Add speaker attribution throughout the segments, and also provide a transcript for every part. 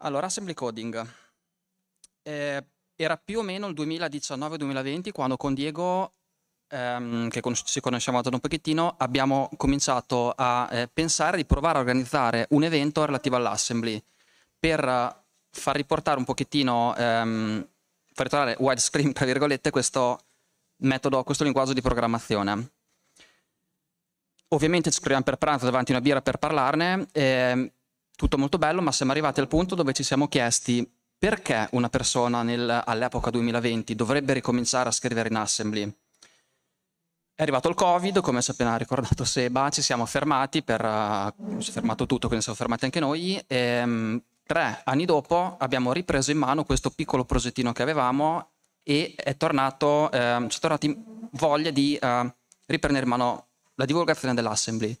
Speaker 1: Allora, assembly coding. Eh, era più o meno il 2019-2020 quando con Diego, ehm, che conos- ci conosciamo da un pochettino, abbiamo cominciato a eh, pensare di provare a organizzare un evento relativo all'assembly per eh, far riportare un pochettino, ehm, far ritornare widescreen, tra virgolette, questo metodo, questo linguaggio di programmazione. Ovviamente ci scriviamo per pranzo davanti a una birra per parlarne, eh, tutto molto bello, ma siamo arrivati al punto dove ci siamo chiesti perché una persona nel, all'epoca 2020 dovrebbe ricominciare a scrivere in assembly. È arrivato il Covid, come ci ha appena ricordato Seba, ci siamo fermati per... Uh, si è fermato tutto, quindi siamo fermati anche noi. E, um, tre anni dopo abbiamo ripreso in mano questo piccolo progettino che avevamo e è tornato, eh, ci è tornata voglia di uh, riprendere in mano la divulgazione dell'assembly.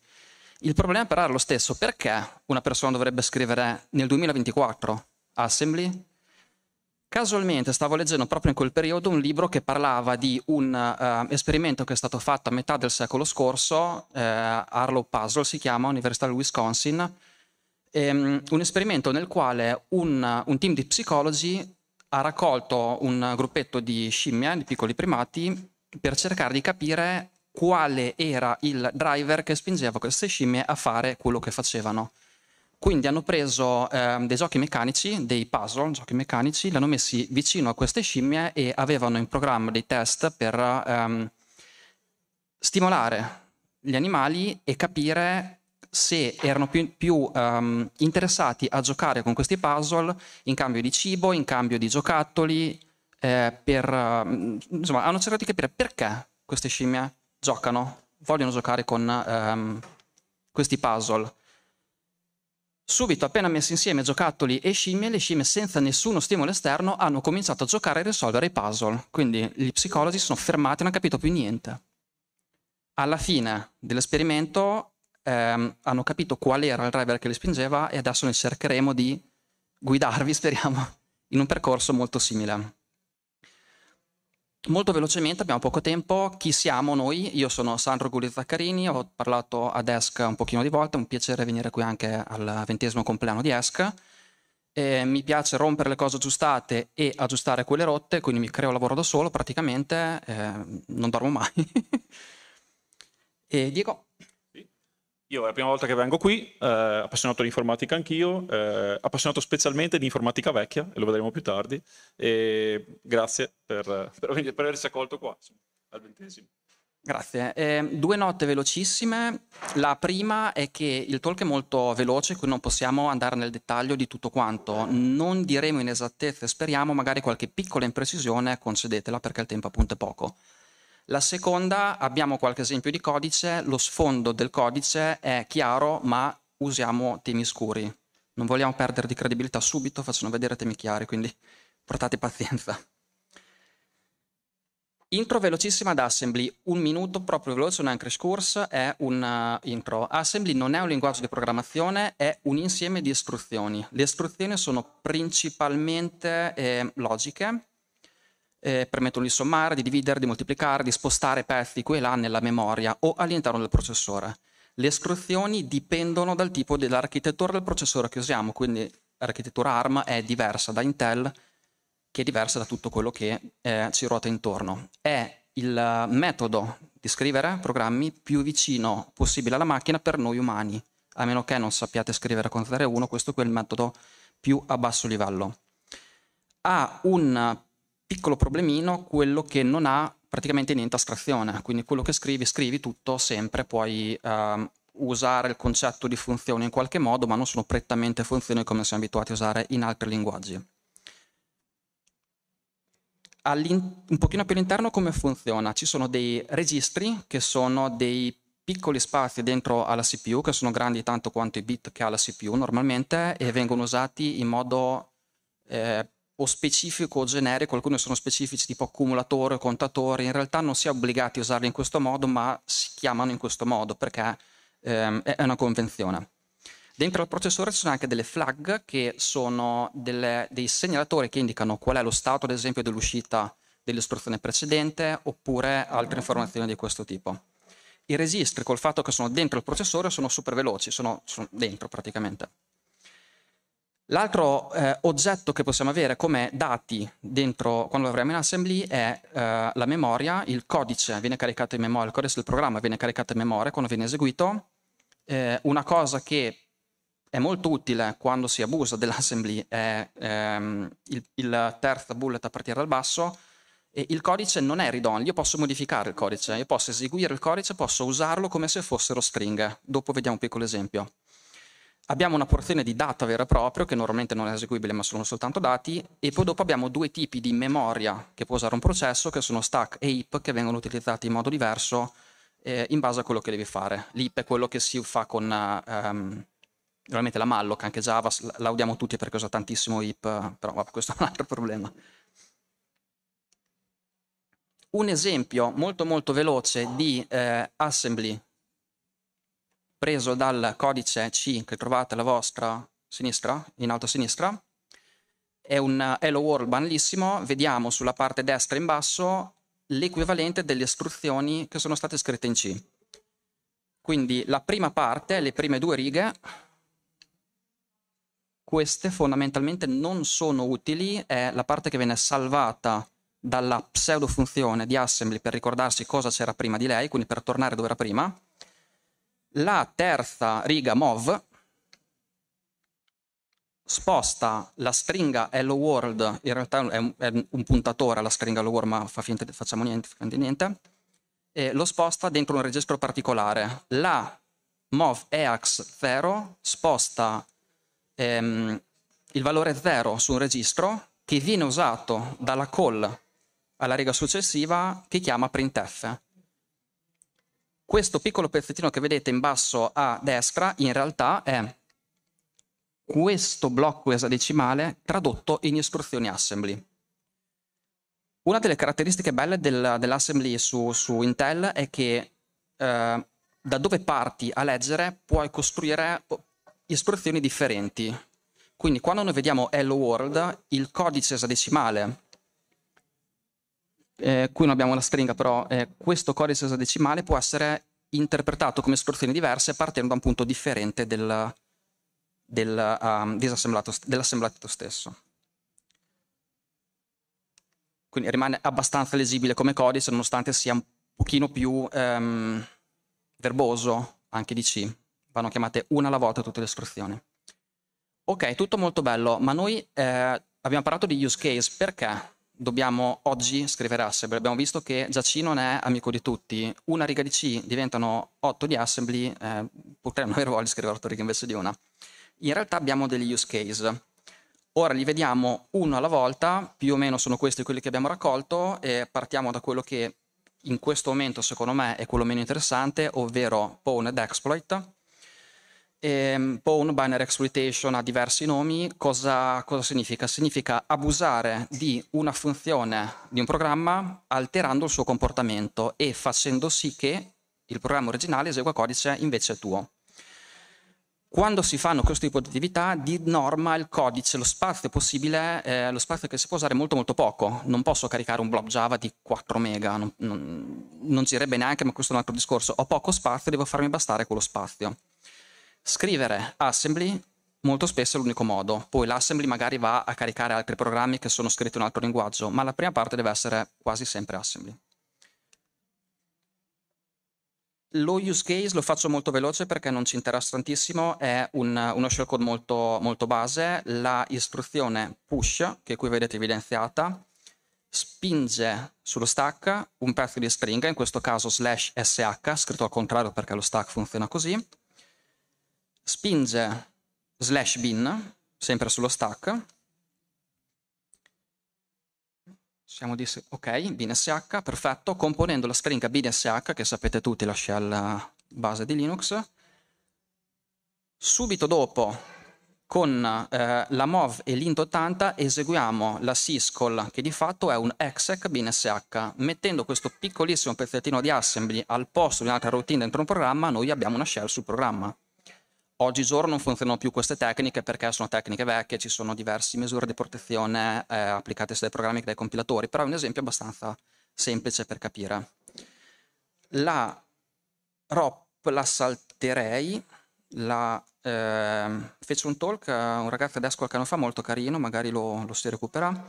Speaker 1: Il problema però era lo stesso, perché una persona dovrebbe scrivere nel 2024 assembly? Casualmente stavo leggendo proprio in quel periodo un libro che parlava di un uh, esperimento che è stato fatto a metà del secolo scorso, uh, Arlow Puzzle si chiama, Università del Wisconsin, um, un esperimento nel quale un, un, team di psicologi ha raccolto un gruppetto di scimmie, di piccoli primati, per cercare di capire quale era il driver che spingeva queste scimmie a fare quello che facevano. Quindi hanno preso eh, dei giochi meccanici, dei puzzle, giochi meccanici, li hanno messi vicino a queste scimmie e avevano in programma dei test per ehm, stimolare gli animali e capire se erano più, più um, interessati a giocare con questi puzzle in cambio di cibo, in cambio di giocattoli, eh, per, uh, insomma, hanno cercato di capire perché queste scimmie giocano, vogliono giocare con um, questi puzzle. Subito, appena messi insieme giocattoli e scimmie, le scimmie senza nessuno stimolo esterno hanno cominciato a giocare e risolvere i puzzle. Quindi gli psicologi sono fermati e non hanno capito più niente. Alla fine dell'esperimento ehm, hanno capito qual era il driver che li spingeva e adesso noi cercheremo di guidarvi, speriamo, in un percorso molto simile. Molto velocemente, abbiamo poco tempo, chi siamo noi? Io sono Sandro Gulli Zaccarini, ho parlato ad ESC un pochino di volte, è un piacere venire qui anche al ventesimo compleanno di ESC. E mi piace rompere le cose aggiustate e aggiustare quelle rotte, quindi mi creo lavoro da solo praticamente, eh, non dormo mai. e Diego?
Speaker 2: Io è la prima volta che vengo qui, eh, appassionato di informatica anch'io, eh, appassionato specialmente di informatica vecchia, e lo vedremo più tardi, e grazie per, per, per aversi accolto qua, al ventesimo.
Speaker 1: Grazie. Eh, due note velocissime. La prima è che il talk è molto veloce, quindi non possiamo andare nel dettaglio di tutto quanto. Non diremo in esattezza, speriamo, magari qualche piccola imprecisione, concedetela perché il tempo appunto è poco. La seconda, abbiamo qualche esempio di codice, lo sfondo del codice è chiaro ma usiamo temi scuri. Non vogliamo perdere di credibilità subito, facciamo vedere temi chiari, quindi portate pazienza. Intro velocissima ad Assembly, un minuto proprio veloce, un crash course, è un uh, intro. Assembly non è un linguaggio di programmazione, è un insieme di istruzioni. Le istruzioni sono principalmente eh, logiche, eh, permettono di sommare, di dividere, di moltiplicare, di spostare pezzi qui e là nella memoria o all'interno del processore. Le istruzioni dipendono dal tipo dell'architettura del processore che usiamo, quindi l'architettura ARM è diversa da Intel, che è diversa da tutto quello che eh, ci ruota intorno. È il metodo di scrivere programmi più vicino possibile alla macchina per noi umani, a meno che non sappiate scrivere con 0 e 1, questo è il metodo più a basso livello. Ha un piccolo problemino quello che non ha praticamente niente astrazione, quindi quello che scrivi, scrivi tutto sempre, puoi uh, usare il concetto di funzione in qualche modo, ma non sono prettamente funzioni come siamo abituati a usare in altri linguaggi. un pochino più all'interno come funziona? Ci sono dei registri che sono dei piccoli spazi dentro alla CPU, che sono grandi tanto quanto i bit che ha la CPU normalmente, e vengono usati in modo eh, o specifico o generico, alcuni sono specifici tipo accumulatore o contatore, in realtà non si è obbligati a usarli in questo modo, ma si chiamano in questo modo perché ehm, è una convenzione. Dentro al processore ci sono anche delle flag che sono delle, dei segnalatori che indicano qual è lo stato, ad esempio, dell'uscita dell'istruzione precedente oppure altre informazioni di questo tipo. I registri, col fatto che sono dentro il processore, sono super veloci, sono, sono dentro praticamente. L'altro eh, oggetto che possiamo avere come dati dentro quando lavoriamo in assembly è eh, la memoria, il codice viene caricato in memoria, il codice del programma viene caricato in memoria quando viene eseguito. Eh, una cosa che è molto utile quando si abusa dell'assembly è ehm, il, il terzo bullet a partire dal basso, e il codice non è read io posso modificare il codice, io posso eseguire il codice, posso usarlo come se fossero stringhe. Dopo vediamo un piccolo esempio. Abbiamo una porzione di data vera e propria, che normalmente non è eseguibile ma sono soltanto dati, e poi dopo abbiamo due tipi di memoria che può usare un processo, che sono stack e heap, che vengono utilizzati in modo diverso eh, in base a quello che devi fare. L'heap è quello che si fa con normalmente la malloc, anche Java, la udiamo tutti perché usa tantissimo heap, però vabbè, questo è un altro problema. Un esempio molto molto veloce di eh, assembly preso dal codice C che trovate alla vostra sinistra, in alto a sinistra. È un Hello World banalissimo, vediamo sulla parte destra in basso l'equivalente delle istruzioni che sono state scritte in C. Quindi la prima parte, le prime due righe, queste fondamentalmente non sono utili, è la parte che viene salvata dalla pseudo funzione di assembly per ricordarsi cosa c'era prima di lei, quindi per tornare dove era prima, la terza riga mov sposta la stringa hello world, in realtà è un, è un puntatore alla stringa hello world, ma fa finta facciamo niente, niente, e lo sposta dentro un registro particolare. La mov eax 0 sposta ehm, il valore 0 su un registro che viene usato dalla call alla riga successiva che chiama printf. Questo piccolo pezzettino che vedete in basso a destra in realtà è questo blocco esadecimale tradotto in istruzioni assembly. Una delle caratteristiche belle del, dell'assembly su, su, Intel è che eh, da dove parti a leggere puoi costruire istruzioni differenti. Quindi quando noi vediamo Hello World, il codice esadecimale eh, qui non abbiamo la stringa, però eh, questo codice esadecimale può essere interpretato come istruzioni diverse partendo da un punto differente del, del, um, dell'assemblato stesso. Quindi rimane abbastanza leggibile come codice, nonostante sia un pochino più um, verboso anche di C. Vanno chiamate una alla volta tutte le istruzioni. Ok, tutto molto bello, ma noi eh, abbiamo parlato di use case perché? Dobbiamo oggi scrivere assembly. Abbiamo visto che già C non è amico di tutti. Una riga di C diventano 8 di assembly, eh, potremmo avere voglia di scrivere 8 righe invece di una. In realtà abbiamo degli use case. Ora li vediamo uno alla volta, più o meno sono questi quelli che abbiamo raccolto e partiamo da quello che in questo momento secondo me è quello meno interessante, ovvero Pwned Exploit. E ehm, Pawn Binary Exploitation ha diversi nomi, cosa, cosa, significa? Significa abusare di una funzione di un programma alterando il suo comportamento e facendo sì che il programma originale esegua codice invece tuo. Quando si fanno questo tipo di attività, di norma il codice, lo spazio possibile, eh, lo spazio che si può usare è molto molto poco. Non posso caricare un blob Java di 4 mega, non, non, non girerebbe neanche, ma questo è un altro discorso. Ho poco spazio, devo farmi bastare quello spazio. Scrivere assembly molto spesso è l'unico modo, poi l'assembly magari va a caricare altri programmi che sono scritti in un altro linguaggio, ma la prima parte deve essere quasi sempre assembly. Lo use case lo faccio molto veloce perché non ci interessa tantissimo, è un, uno shellcode molto, molto base, la istruzione push, che qui vedete evidenziata, spinge sullo stack un pezzo di stringa, in questo caso slash sh, scritto al contrario perché lo stack funziona così, spinge slash bin, sempre sullo stack, siamo di ok, bin sh, perfetto, componendo la stringa bin sh, che sapete tutti la shell base di Linux, subito dopo con eh, la mov e l'int 80 eseguiamo la syscall che di fatto è un exec bin sh. Mettendo questo piccolissimo pezzettino di assembly al posto di un'altra routine dentro un programma, noi abbiamo una shell sul programma. Oggigiorno non funzionano più queste tecniche perché sono tecniche vecchie, ci sono diverse misure di protezione eh, applicate sia dai programmi che dai compilatori, però è un esempio abbastanza semplice per capire. La ROP la salterei, la, eh, fece un talk, un ragazzo tedesco qualche anno fa molto carino, magari lo, lo si recupera.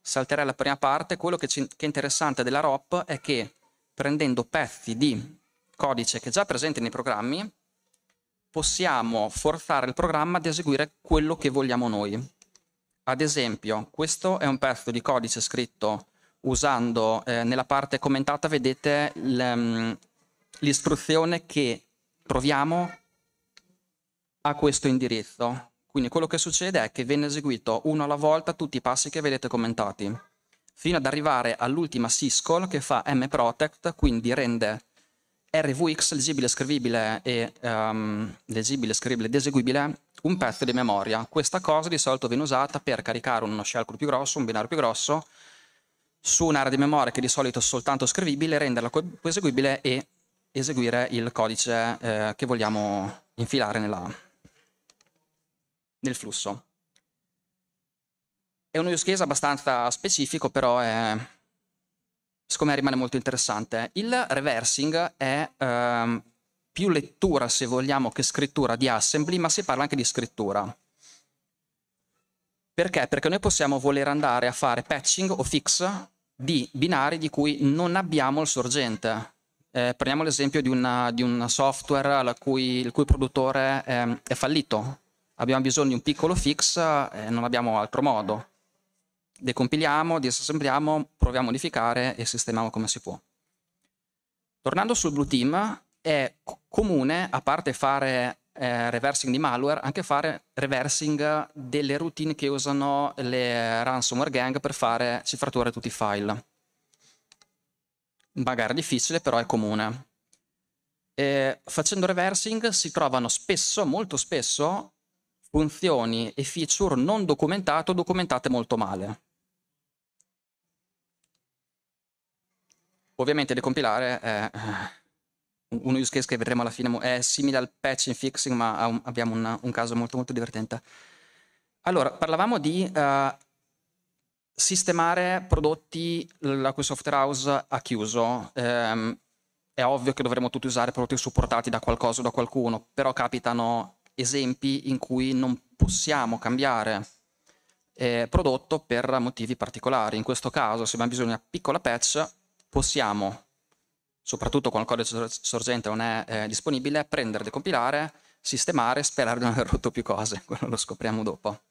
Speaker 1: Salterei la prima parte. Quello che, ci, che è interessante della ROP è che prendendo pezzi di codice che è già presente nei programmi, possiamo forzare il programma ad eseguire quello che vogliamo noi. Ad esempio, questo è un pezzo di codice scritto usando eh, nella parte commentata, vedete l'istruzione che troviamo a questo indirizzo. Quindi quello che succede è che viene eseguito uno alla volta tutti i passi che vedete commentati, fino ad arrivare all'ultima syscall che fa mprotect, quindi rende RVX leggibile, scrivibile e um, leggibile, scrivibile ed eseguibile un pezzo di memoria. Questa cosa di solito viene usata per caricare uno shellcode più grosso, un binario più grosso, su un'area di memoria che di solito è soltanto scrivibile, renderla eseguibile e eseguire il codice eh, che vogliamo infilare nella, nel flusso. È un use case abbastanza specifico, però è, secondo me rimane molto interessante. Il reversing è ehm, più lettura, se vogliamo, che scrittura di assembly, ma si parla anche di scrittura. Perché? Perché noi possiamo voler andare a fare patching o fix di binari di cui non abbiamo il sorgente. Eh, prendiamo l'esempio di, di, un software cui, il cui produttore eh, è fallito. Abbiamo bisogno di un piccolo fix e eh, non abbiamo altro modo decompiliamo, disassembliamo, proviamo a modificare e sistemiamo come si può. Tornando sul Blue Team, è comune, a parte fare eh, reversing di malware, anche fare reversing delle routine che usano le ransomware gang per fare cifratura di tutti i file. Magari difficile, però è comune. E facendo reversing si trovano spesso, molto spesso, funzioni e feature non documentate o documentate molto male. Ovviamente decompilare è eh, un use case che vedremo alla fine, è simile al patching fixing, ma abbiamo una, un caso molto molto divertente. Allora, parlavamo di uh, sistemare prodotti la cui software house ha chiuso. Um, è ovvio che dovremmo tutti usare prodotti supportati da qualcosa o da qualcuno, però capitano esempi in cui non possiamo cambiare eh, prodotto per motivi particolari. In questo caso, se abbiamo bisogno di una piccola patch, possiamo, soprattutto quando il codice sorgente non è eh, disponibile, prendere, decompilare, sistemare e sperare di non aver rotto più cose, quello lo scopriamo dopo.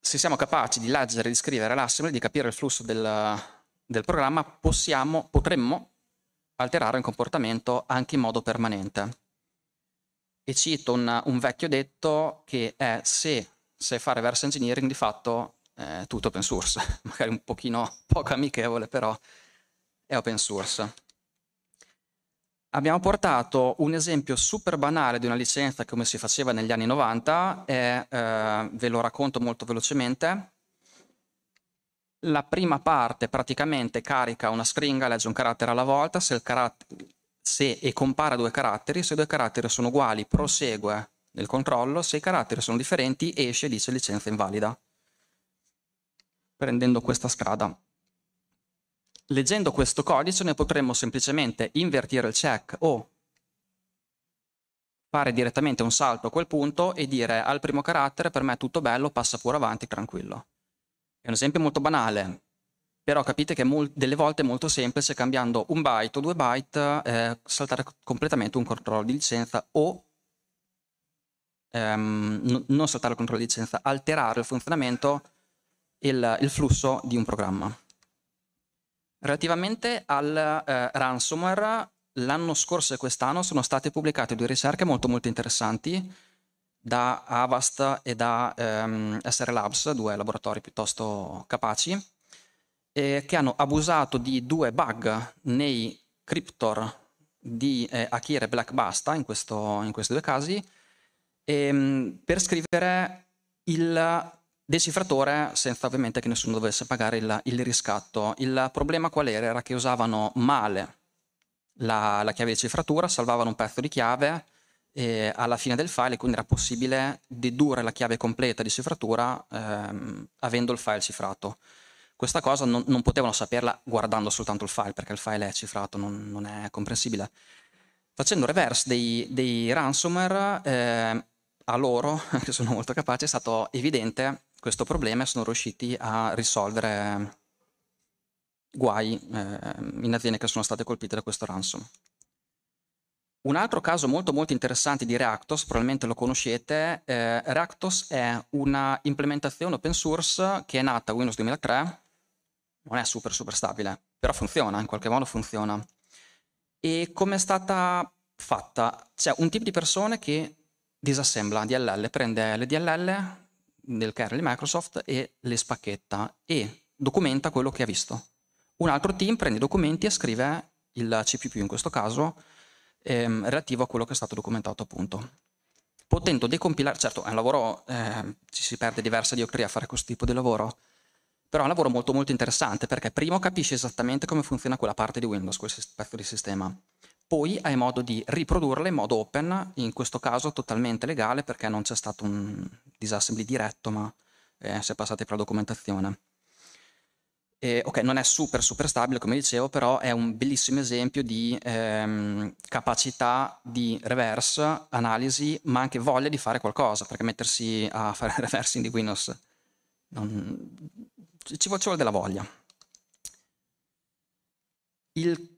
Speaker 1: Se siamo capaci di leggere, di scrivere l'assembly, di capire il flusso del, del programma, possiamo, potremmo alterare il comportamento anche in modo permanente. E cito un, un vecchio detto che è se sai fare reverse engineering, di fatto eh, tutto open source, magari un pochino poco amichevole, però è open source. Abbiamo portato un esempio super banale di una licenza come si faceva negli anni 90 e eh, ve lo racconto molto velocemente. La prima parte praticamente carica una stringa, legge un carattere alla volta, se, se e compara due caratteri, se due caratteri sono uguali prosegue nel controllo, se i caratteri sono differenti esce e dice licenza invalida prendendo questa strada. Leggendo questo codice noi potremmo semplicemente invertire il check o fare direttamente un salto a quel punto e dire al primo carattere per me è tutto bello, passa pure avanti tranquillo. È un esempio molto banale, però capite che delle volte è molto semplice cambiando un byte o due byte eh, saltare completamente un controllo di licenza o ehm, non saltare il controllo di licenza, alterare il funzionamento il, il flusso di un programma. Relativamente al eh, ransomware, l'anno scorso e quest'anno sono state pubblicate due ricerche molto molto interessanti da Avast e da ehm, SR Labs, due laboratori piuttosto capaci, eh, che hanno abusato di due bug nei cryptor di eh, Akira e Blackbasta, in, questo, in questi due casi, ehm, per scrivere il decifratore senza ovviamente che nessuno dovesse pagare il, il riscatto. Il problema qual era? Era che usavano male la, la chiave di cifratura, salvavano un pezzo di chiave e alla fine del file, quindi era possibile dedurre la chiave completa di cifratura ehm, avendo il file cifrato. Questa cosa non, non, potevano saperla guardando soltanto il file, perché il file è cifrato, non, non è comprensibile. facendo reverse dei, dei ransomware eh, a loro, che sono molto capaci, è stato evidente questo problema e sono riusciti a risolvere guai eh, in aziende che sono state colpite da questo ransom. Un altro caso molto molto interessante di Reactos, probabilmente lo conoscete, eh, Reactos è una implementazione open source che è nata Windows 2003, non è super super stabile, però funziona, in qualche modo funziona. E come è stata fatta? C'è un tipo di persone che disassembla DLL, prende le DLL del kernel di Microsoft e le spacchetta e documenta quello che ha visto. Un altro team prende i documenti e scrive il CPP in questo caso ehm, relativo a quello che è stato documentato appunto. Potendo decompilare, certo è un lavoro, eh, ci si perde diversa dioctria a fare questo tipo di lavoro, però è un lavoro molto molto interessante perché primo capisci esattamente come funziona quella parte di Windows, quel pezzo di sistema. Poi hai modo di riprodurla in modo open, in questo caso totalmente legale perché non c'è stato un disassembly diretto, ma eh, si è passati per la documentazione. Eh, ok, non è super super stabile come dicevo, però è un bellissimo esempio di ehm, capacità di reverse, analisi, ma anche voglia di fare qualcosa, perché mettersi a fare reversing di Windows non... ci vuole della voglia.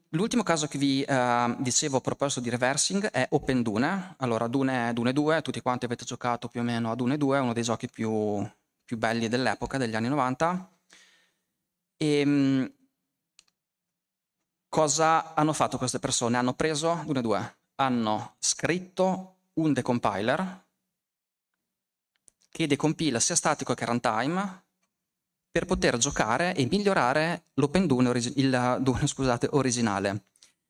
Speaker 1: L'ultimo caso che vi eh, dicevo a proposito di reversing è Open Dune. Allora, Dune, Dune 2, tutti quanti avete giocato più o meno a Dune 2, uno dei giochi più, più belli dell'epoca, degli anni 90 e, ehm, cosa hanno fatto queste persone? Hanno preso, due due, hanno scritto un decompiler che decompila sia statico che runtime per poter giocare e migliorare l'Open Dune, il Dune scusate, originale.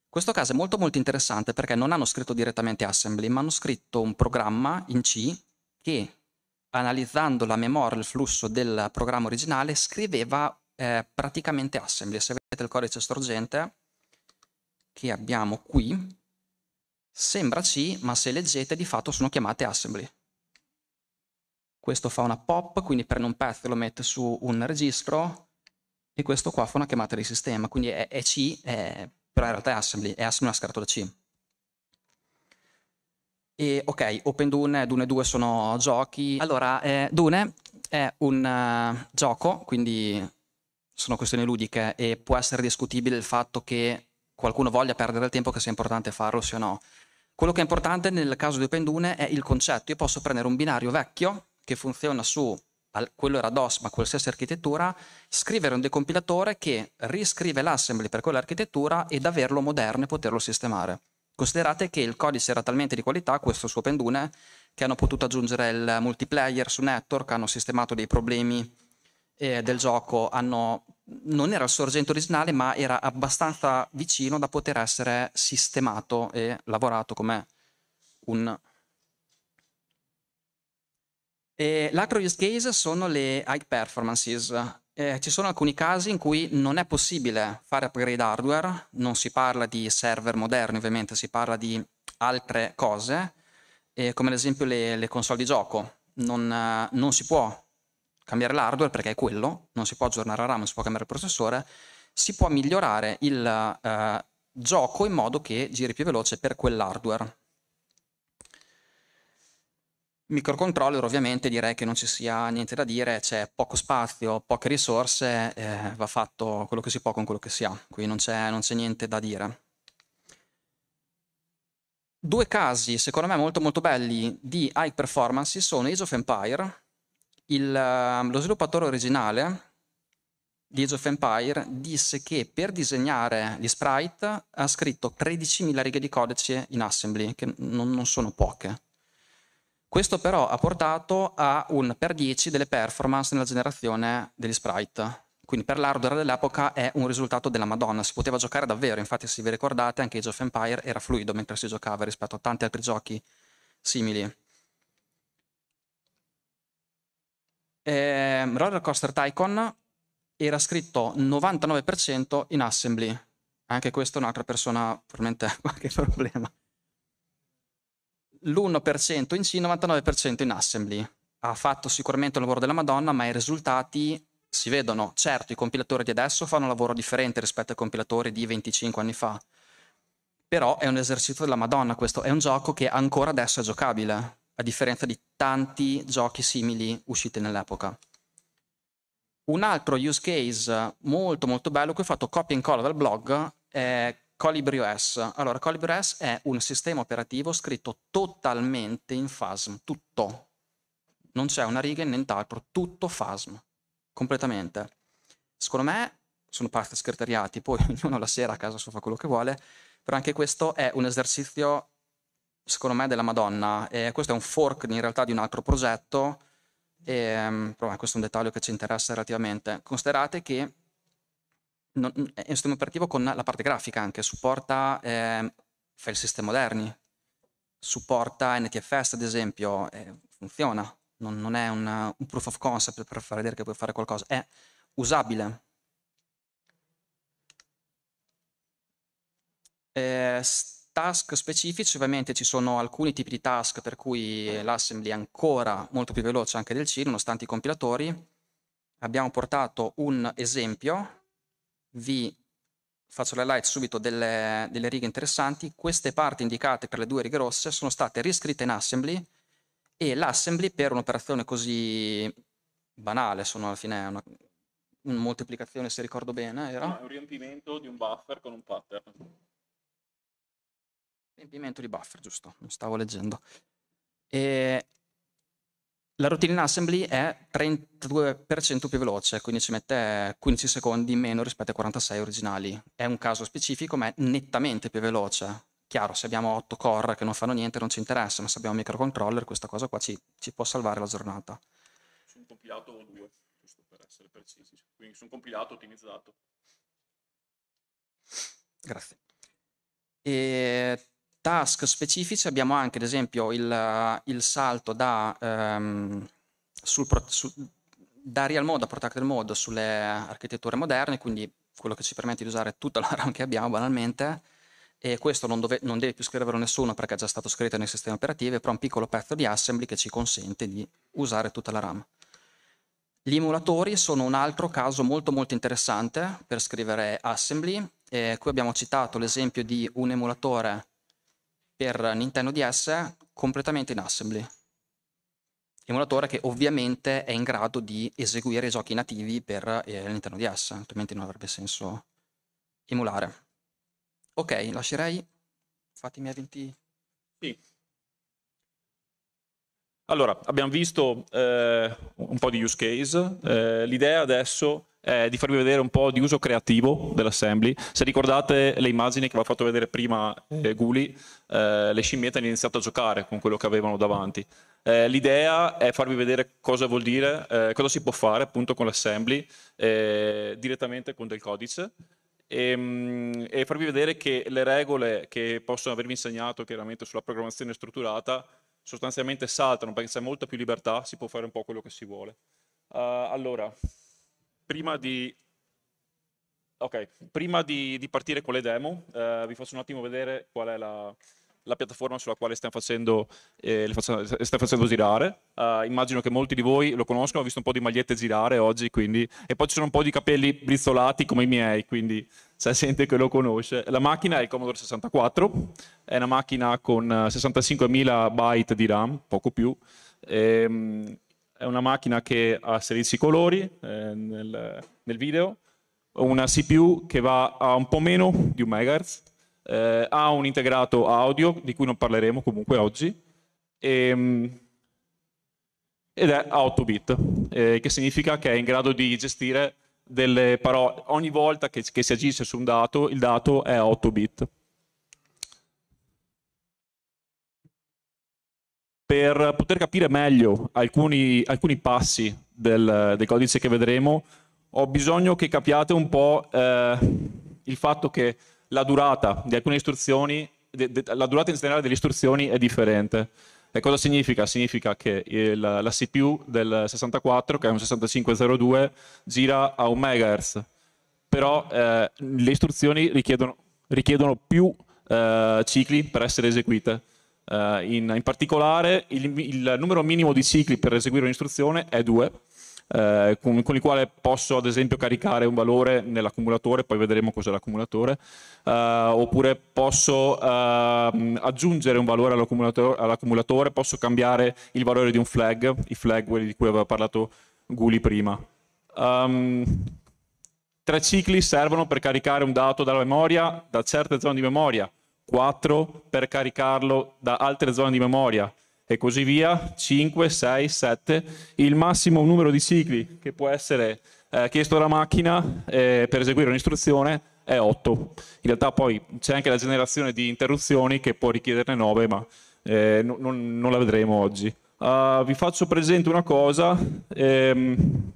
Speaker 1: Questo caso è molto molto interessante perché non hanno scritto direttamente assembly, ma hanno scritto un programma in C che analizzando la memoria il flusso del programma originale scriveva è praticamente assembly. Se vedete il codice sorgente che abbiamo qui, sembra C, ma se leggete di fatto sono chiamate assembly. Questo fa una pop, quindi prende un pezzo e lo mette su un registro, e questo qua fa una chiamata di sistema, quindi è, è C, è, però in realtà è assembly, è assembly una scatola C. E ok, Open Dune, Dune 2 sono giochi. Allora, eh, Dune è un uh, gioco, quindi sono questioni ludiche e può essere discutibile il fatto che qualcuno voglia perdere il tempo, che sia importante farlo sì o no. Quello che è importante nel caso di OpenDune è il concetto. Io posso prendere un binario vecchio che funziona su quello era DOS, ma qualsiasi architettura, scrivere un decompilatore che riscrive l'assembly per quell'architettura ed averlo moderno e poterlo sistemare. Considerate che il codice era talmente di qualità, questo su OpenDune, che hanno potuto aggiungere il multiplayer su network, hanno sistemato dei problemi eh, del gioco hanno, non era il sorgente originale, ma era abbastanza vicino da poter essere sistemato e lavorato come un... l'altro use case sono le high performances. Eh, ci sono alcuni casi in cui non è possibile fare upgrade hardware, non si parla di server moderni ovviamente, si parla di altre cose, eh, come ad esempio le, le console di gioco. Non, eh, non si può cambiare l'hardware perché è quello, non si può aggiornare la RAM, non si può cambiare il processore, si può migliorare il eh, gioco in modo che giri più veloce per quell'hardware. Microcontroller ovviamente direi che non ci sia niente da dire, c'è poco spazio, poche risorse, eh, va fatto quello che si può con quello che si ha, qui non c'è, non c'è niente da dire. Due casi secondo me molto molto belli di high performance sono Age of Empire, il, ehm, lo sviluppatore originale di Age of Empire disse che per disegnare gli sprite ha scritto 13.000 righe di codice in assembly, che non, non sono poche. Questo però ha portato a un per 10 delle performance nella generazione degli sprite. Quindi per l'hardware dell'epoca è un risultato della Madonna, si poteva giocare davvero, infatti se vi ricordate anche Age of Empire era fluido mentre si giocava rispetto a tanti altri giochi simili. eh, Roller Coaster Tycoon era scritto 99% in assembly. Anche questo un'altra persona probabilmente qualche problema. L'1% in C, 99% in assembly. Ha fatto sicuramente un lavoro della Madonna, ma i risultati si vedono. Certo, i compilatori di adesso fanno un lavoro differente rispetto ai compilatori di 25 anni fa. Però è un esercizio della Madonna questo, è un gioco che ancora adesso è giocabile, a differenza di tanti giochi simili usciti nell'epoca. Un altro use case molto molto bello, qui ho fatto copia e incolla dal blog, è Colibri OS. Allora, Colibri OS è un sistema operativo scritto totalmente in FASM, tutto. Non c'è una riga e nient'altro, tutto FASM, completamente. Secondo me sono parte scriteriati, poi ognuno la sera a casa sua fa quello che vuole, però anche questo è un esercizio, secondo me, della Madonna. E questo è un fork in realtà di un altro progetto, e, ehm, però questo è un dettaglio che ci interessa relativamente. Considerate che non, è un sistema operativo con la parte grafica anche, supporta eh, file system moderni, supporta NTFS ad esempio, eh, funziona, non, non è un, un, proof of concept per far vedere che puoi fare qualcosa, è usabile. Eh, task specifici, ovviamente ci sono alcuni tipi di task per cui l'assembly è ancora molto più veloce anche del C, nonostante i compilatori. Abbiamo portato un esempio vi faccio l'highlight subito delle, delle, righe interessanti. Queste parti indicate per le due righe rosse sono state riscritte in assembly e l'assembly per un'operazione così banale, sono alla fine una, una moltiplicazione se ricordo bene, era?
Speaker 2: No, un riempimento di un buffer con un pattern.
Speaker 1: Riempimento di buffer, giusto, non stavo leggendo. E la routine in assembly è 32% più veloce, quindi ci mette 15 secondi in meno rispetto ai 46 originali. È un caso specifico, ma è nettamente più veloce. Chiaro, se abbiamo 8 core che non fanno niente non ci interessa, ma se abbiamo un microcontroller questa cosa qua ci, ci può salvare la giornata.
Speaker 2: Su un compilato o due, giusto per essere precisi. Quindi su un compilato ottimizzato.
Speaker 1: Grazie. E task specifici abbiamo anche ad esempio il, il salto da, um, sul, su, da real mode a protected mode sulle architetture moderne, quindi quello che ci permette di usare tutta la RAM che abbiamo banalmente e questo non, dove, non, deve più scriverlo nessuno perché è già stato scritto nei sistemi operativi, però un piccolo pezzo di assembly che ci consente di usare tutta la RAM. Gli emulatori sono un altro caso molto molto interessante per scrivere assembly. E qui abbiamo citato l'esempio di un emulatore per Nintendo DS completamente in assembly. Emulatore che ovviamente è in grado di eseguire i giochi nativi per eh, Nintendo DS, altrimenti non avrebbe senso emulare. Ok, lascerei. Fatemi a 20.
Speaker 2: Sì. Allora, abbiamo visto eh, un po' di use case. Eh, l'idea adesso eh, di farvi vedere un po' di uso creativo dell'assembly. Se ricordate le immagini che vi ho fatto vedere prima eh, Guli, eh, le scimmiette hanno iniziato a giocare con quello che avevano davanti. Eh, l'idea è farvi vedere cosa vuol dire, eh, cosa si può fare appunto con l'assembly eh, direttamente con del codice e, ehm, e, farvi vedere che le regole che possono avervi insegnato chiaramente sulla programmazione strutturata sostanzialmente saltano perché c'è molta più libertà, si può fare un po' quello che si vuole. Uh, allora, prima di, okay. prima di, di partire con le demo, eh, vi faccio un attimo vedere qual è la, la piattaforma sulla quale stiamo facendo, eh, faccio, stiamo facendo girare. Uh, immagino che molti di voi lo conoscono, ho visto un po' di magliette girare oggi, quindi... e poi ci sono un po' di capelli brizzolati come i miei, quindi c'è gente che lo conosce. La macchina è il Commodore 64, è una macchina con 65.000 byte di RAM, poco più. Ehm, è una macchina che ha 16 colori eh, nel, nel, video, una CPU che va a un po' meno di un MHz, eh, ha un integrato audio di cui non parleremo comunque oggi, e, ehm, ed è a 8 bit, eh, che significa che è in grado di gestire delle parole, ogni volta che, che si agisce su un dato, il dato è a 8 bit. Per poter capire meglio alcuni, alcuni passi del, del, codice che vedremo, ho bisogno che capiate un po' eh, il fatto che la durata di alcune istruzioni, de, de, la durata in generale delle istruzioni è differente. E cosa significa? Significa che il, la CPU del 64, che è un 6502, gira a un MHz, però eh, le istruzioni richiedono, richiedono più eh, cicli per essere eseguite. Uh, in, in, particolare il, il, numero minimo di cicli per eseguire un'istruzione è 2, eh, con, con, il quale posso ad esempio caricare un valore nell'accumulatore, poi vedremo cos'è l'accumulatore, eh, oppure posso ehm, aggiungere un valore all'accumulatore, all'accumulatore, posso cambiare il valore di un flag, i flag quelli di cui aveva parlato Guli prima. Um, tre cicli servono per caricare un dato dalla memoria da certe zone di memoria, 4 per caricarlo da altre zone di memoria e così via, 5, 6, 7. Il massimo numero di cicli che può essere eh, chiesto dalla macchina eh, per eseguire un'istruzione è 8. In realtà poi c'è anche la generazione di interruzioni che può richiederne 9, ma eh, non, non, la vedremo oggi. Uh, vi faccio presente una cosa. Ehm,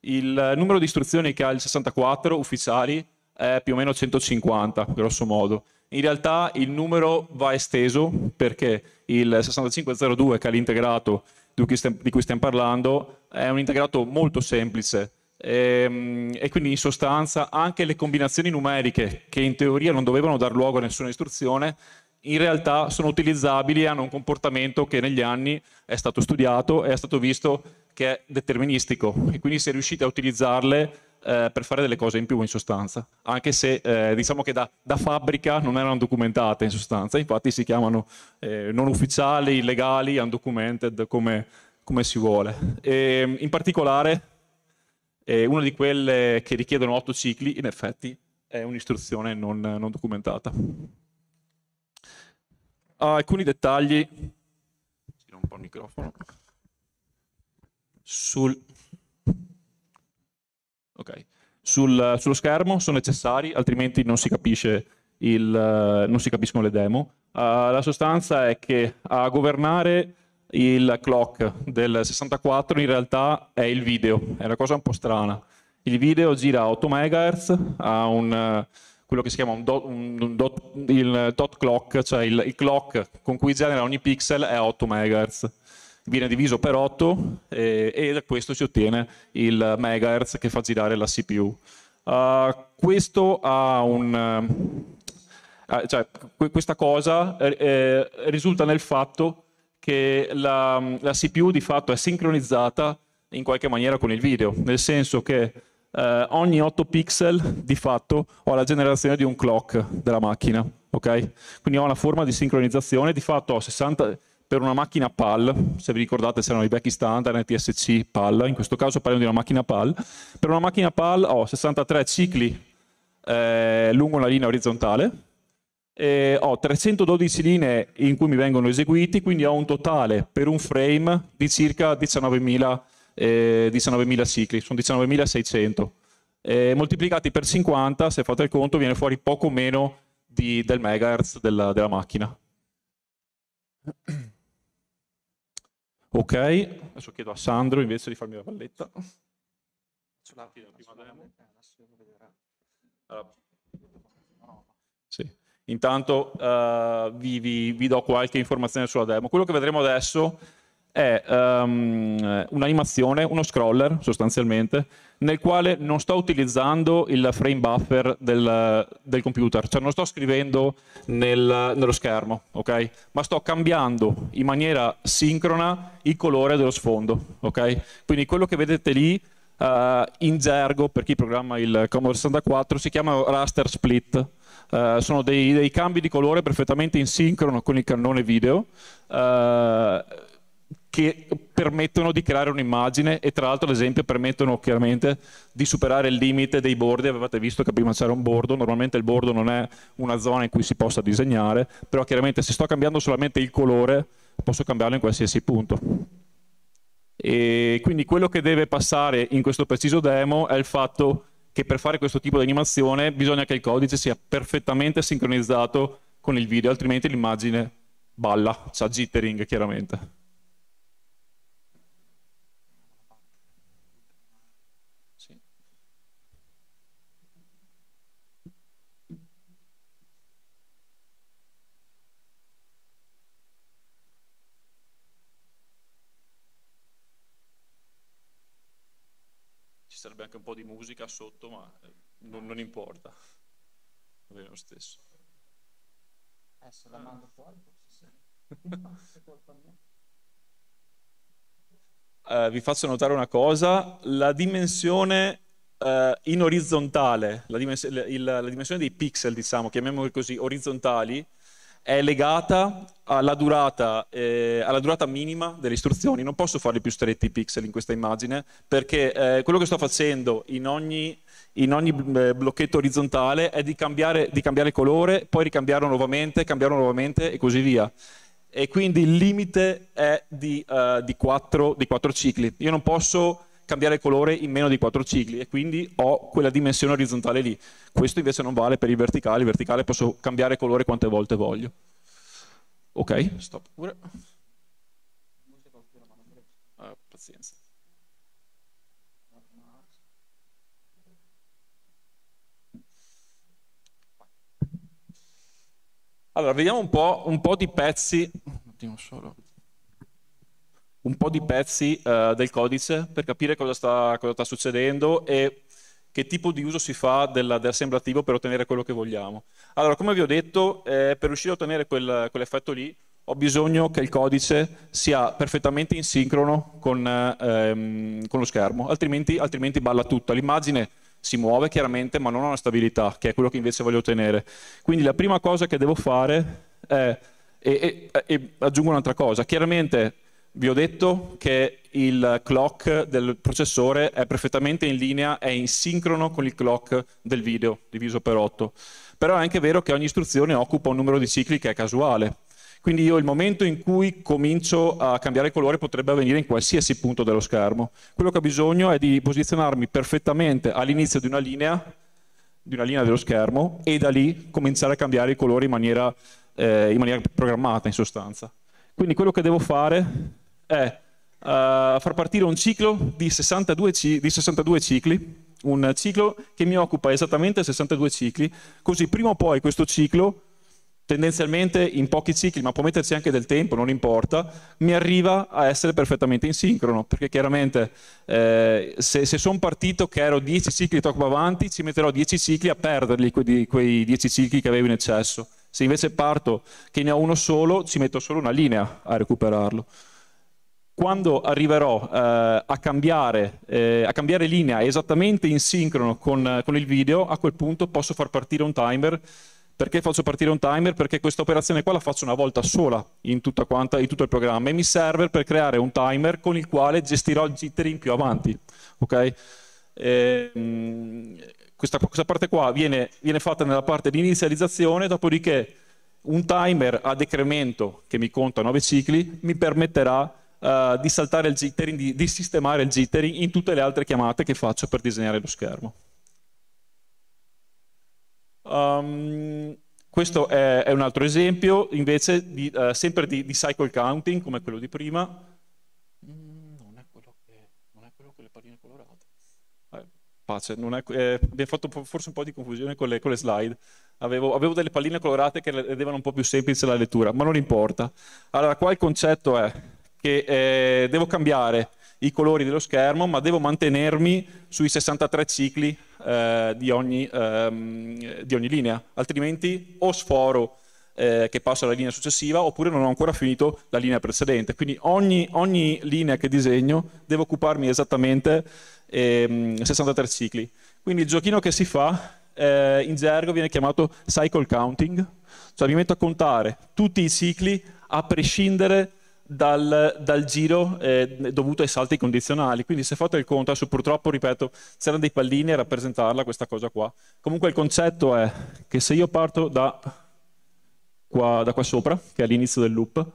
Speaker 2: il numero di istruzioni che ha il 64 ufficiali è più o meno 150, grosso modo. In realtà il numero va esteso perché il 6502 che è l'integrato di cui stiamo parlando è un integrato molto semplice e, ehm, e, quindi in sostanza anche le combinazioni numeriche che in teoria non dovevano dar luogo a nessuna istruzione in realtà sono utilizzabili e hanno un comportamento che negli anni è stato studiato e è stato visto che è deterministico e quindi si è riusciti a utilizzarle eh, per fare delle cose in più in sostanza, anche se eh, diciamo che da, da, fabbrica non erano documentate in sostanza, infatti si chiamano eh, non ufficiali, illegali, undocumented, come, come si vuole. E, in particolare una di quelle che richiedono otto cicli, in effetti, è un'istruzione non, non documentata. Ah, alcuni dettagli, sul Okay. Sul, sullo schermo sono necessari, altrimenti non si, il, non si capiscono le demo. Uh, la sostanza è che a governare il clock del 64 in realtà è il video, è una cosa un po' strana. Il video gira a 8 MHz, ha un, quello che si chiama un dot, un dot, il dot clock, cioè il, il, clock con cui genera ogni pixel è a 8 MHz viene diviso per 8 e, e da questo si ottiene il megahertz che fa girare la CPU. Uh, ah, questo ha un... Uh, cioè, questa cosa eh, eh, risulta nel fatto che la, la, CPU di fatto è sincronizzata in qualche maniera con il video, nel senso che eh, ogni 8 pixel di fatto ho la generazione di un clock della macchina, ok? Quindi ho una forma di sincronizzazione, di fatto ho 60, per una macchina PAL, se vi ricordate c'erano i vecchi standard NTSC PAL, in questo caso parliamo di una macchina PAL, per una macchina PAL ho 63 cicli eh, lungo una linea orizzontale, e ho 312 linee in cui mi vengono eseguiti, quindi ho un totale per un frame di circa 19.000 eh, 19 cicli, sono 19.600. Eh, moltiplicati per 50, se fate il conto, viene fuori poco meno di, del megahertz della, della macchina. Ok, adesso chiedo a Sandro invece di farmi la palletta. Demo. Allora, sì. Intanto uh, vi, vi, vi, do qualche informazione sulla demo. Quello che vedremo adesso è um, un'animazione, uno scroller sostanzialmente, nel quale non sto utilizzando il frame buffer del, del computer, cioè non sto scrivendo nel, nello schermo, ok? Ma sto cambiando in maniera sincrona il colore dello sfondo, ok? Quindi quello che vedete lì uh, in gergo, per chi programma il Commodore 64, si chiama raster split. Uh, sono dei, dei, cambi di colore perfettamente in sincrono con il cannone video. Uh, che permettono di creare un'immagine e tra l'altro ad esempio permettono chiaramente di superare il limite dei bordi, avevate visto che prima c'era un bordo, normalmente il bordo non è una zona in cui si possa disegnare, però chiaramente se sto cambiando solamente il colore posso cambiarlo in qualsiasi punto. E quindi quello che deve passare in questo preciso demo è il fatto che per fare questo tipo di animazione bisogna che il codice sia perfettamente sincronizzato con il video, altrimenti l'immagine balla, c'ha jittering chiaramente. Sarebbe anche un po' di musica sotto, ma eh, non, non importa. Va bene lo stesso.
Speaker 1: Adesso la ah. mando fuori, forse sì.
Speaker 2: Eh, vi faccio notare una cosa, la dimensione eh, in orizzontale, la, dimens- il, la, dimensione dei pixel, diciamo, chiamiamoli così, orizzontali, è legata alla durata, eh, alla durata, minima delle istruzioni. Non posso farli più stretti i pixel in questa immagine, perché eh, quello che sto facendo in ogni, in ogni eh, blocchetto orizzontale è di cambiare, di cambiare colore, poi ricambiarlo nuovamente, cambiarlo nuovamente e così via e quindi il limite è di, uh, di, 4, di 4 cicli. Io non posso cambiare colore in meno di 4 cicli e quindi ho quella dimensione orizzontale lì. Questo invece non vale per il verticale, il verticale posso cambiare colore quante volte voglio. Ok, stop pure. Ah, pazienza. Allora, vediamo un po', un po di pezzi, un, un po' di pezzi uh, del codice per capire cosa sta, cosa sta, succedendo e che tipo di uso si fa del, dell'assemblativo per ottenere quello che vogliamo. Allora, come vi ho detto, eh, per riuscire a ottenere quel, quell'effetto lì, ho bisogno che il codice sia perfettamente in sincrono con, ehm, con lo schermo, altrimenti, altrimenti balla tutto. L'immagine si muove chiaramente, ma non ha una stabilità, che è quello che invece voglio ottenere. Quindi la prima cosa che devo fare è, e, e, e aggiungo un'altra cosa, chiaramente vi ho detto che il clock del processore è perfettamente in linea, è in sincrono con il clock del video, diviso per 8. Però è anche vero che ogni istruzione occupa un numero di cicli che è casuale. Quindi io il momento in cui comincio a cambiare colore potrebbe avvenire in qualsiasi punto dello schermo. Quello che ho bisogno è di posizionarmi perfettamente all'inizio di una linea, di una linea dello schermo e da lì cominciare a cambiare i colori in maniera, eh, in maniera programmata in sostanza. Quindi quello che devo fare è uh, far partire un ciclo di 62, di 62 cicli, un ciclo che mi occupa esattamente 62 cicli, così prima o poi questo ciclo tendenzialmente in pochi cicli, ma può metterci anche del tempo, non importa, mi arriva a essere perfettamente in sincrono, perché chiaramente eh, se, se sono partito che ero 10 cicli troppo avanti, ci metterò 10 cicli a perderli, quei, quei 10 cicli che avevo in eccesso. Se invece parto che ne ho uno solo, ci metto solo una linea a recuperarlo. Quando arriverò eh, a, cambiare, eh, a, cambiare, linea esattamente in sincrono con, con il video, a quel punto posso far partire un timer perché faccio partire un timer? Perché questa operazione qua la faccio una volta sola in, quanta, in tutto il programma e mi serve per creare un timer con il quale gestirò il jittering più avanti. Okay? E, ehm, questa, questa, parte qua viene, viene fatta nella parte di inizializzazione, dopodiché un timer a decremento che mi conta 9 cicli mi permetterà uh, di saltare il jittering, di, di sistemare il jittering in tutte le altre chiamate che faccio per disegnare lo schermo. Um, questo è, è, un altro esempio invece di, uh, sempre di, di, cycle counting come quello di prima. Mm, non, è quello che, non, è quello che, le palline colorate. Eh, pace, è, eh, abbiamo fatto forse un po' di confusione con le, con le slide. Avevo, avevo, delle palline colorate che rendevano un po' più semplice la lettura, ma non importa. Allora, qua il concetto è che eh, devo cambiare i colori dello schermo, ma devo mantenermi sui 63 cicli eh, di, ogni, ehm, di, ogni, linea, altrimenti o sforo eh, che passo alla linea successiva oppure non ho ancora finito la linea precedente. Quindi ogni, ogni linea che disegno deve occuparmi esattamente ehm, 63 cicli. Quindi il giochino che si fa eh, in gergo viene chiamato cycle counting, cioè mi metto a contare tutti i cicli a prescindere dal, dal giro eh, dovuto ai salti condizionali. Quindi se fate il conto, adesso purtroppo, ripeto, c'erano dei pallini a rappresentarla questa cosa qua. Comunque il concetto è che se io parto da qua, da qua sopra, che è all'inizio del loop,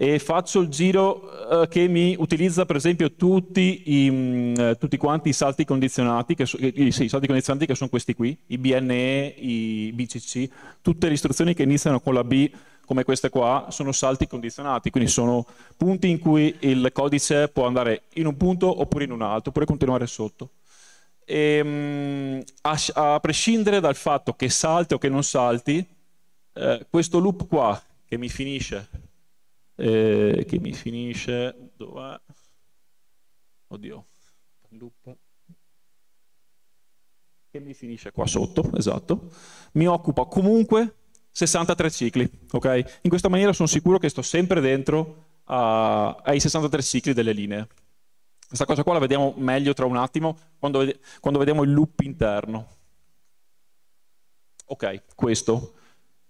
Speaker 2: e faccio il giro eh, che mi utilizza per esempio tutti, i, mh, mm, tutti quanti i salti condizionati, che so, i, sì, i salti condizionati che sono questi qui, i BNE, i BCC, tutte le istruzioni che iniziano con la B come queste qua sono salti condizionati, quindi sono punti in cui il codice può andare in un punto oppure in un altro, oppure continuare sotto. E, ehm, a, a, prescindere dal fatto che salti o che non salti, eh, questo loop qua che mi finisce, eh, che mi finisce, dov'è? Oddio, loop che mi finisce qua sotto, esatto, mi occupa comunque 63 cicli, ok? In questa maniera sono sicuro che sto sempre dentro a, ai 63 cicli delle linee. Questa cosa qua la vediamo meglio tra un attimo quando, ved quando vediamo il loop interno. Ok, questo.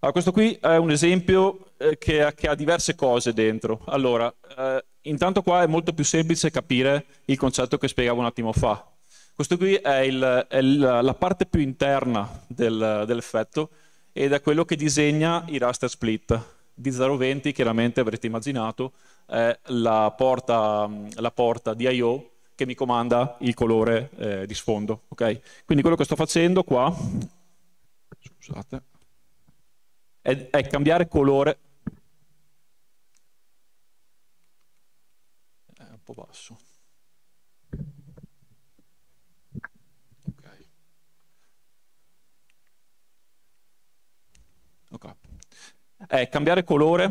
Speaker 2: Allora, questo qui è un esempio eh, che, che, ha diverse cose dentro. Allora, eh, intanto qua è molto più semplice capire il concetto che spiegavo un attimo fa. Questo qui è, il, è il, la parte più interna del, dell'effetto ed è quello che disegna i raster split. Di 020 chiaramente avrete immaginato è la porta, la porta di I.O. che mi comanda il colore eh, di sfondo. Okay? Quindi quello che sto facendo qua scusate, è, è cambiare colore. È un po' basso. Ok. Ok. È cambiare colore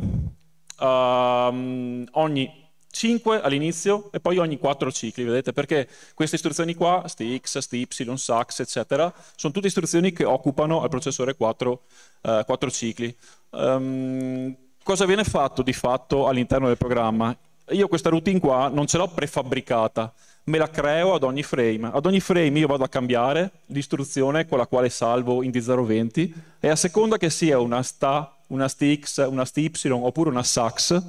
Speaker 2: um, ogni 5 all'inizio e poi ogni 4 cicli, vedete? Perché queste istruzioni qua, sti x, sti y, sax, eccetera, sono tutte istruzioni che occupano al processore 4, uh, 4 cicli. Um, cosa viene fatto di fatto all'interno del programma? Io questa routine qua non ce l'ho prefabbricata, me la creo ad ogni frame. Ad ogni frame io vado a cambiare l'istruzione con la quale salvo in D020 e a seconda che sia una sta, una stx, una sty oppure una sax,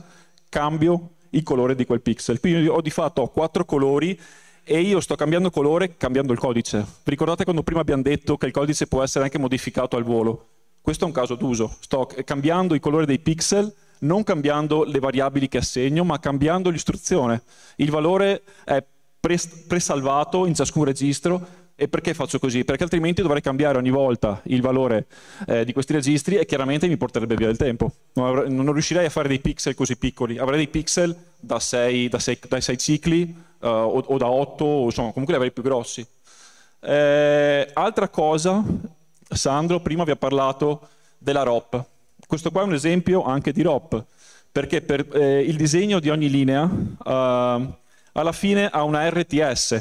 Speaker 2: cambio il colore di quel pixel. Quindi ho di fatto quattro colori e io sto cambiando colore cambiando il codice. Vi ricordate quando prima abbiamo detto che il codice può essere anche modificato al volo? Questo è un caso d'uso. Sto cambiando il colore dei pixel, non cambiando le variabili che assegno, ma cambiando l'istruzione. Il valore è presalvato in ciascun registro e perché faccio così? Perché altrimenti dovrei cambiare ogni volta il valore eh, di questi registri e chiaramente mi porterebbe via il tempo. Non, avrei, non, riuscirei a fare dei pixel così piccoli. Avrei dei pixel da 6, da 6, da 6 cicli uh, o, o, da 8, o, insomma, comunque li avrei più grossi. Eh, altra cosa, Sandro prima vi ha parlato della ROP. Questo qua è un esempio anche di ROP, perché per eh, il disegno di ogni linea uh, alla fine ha una RTS.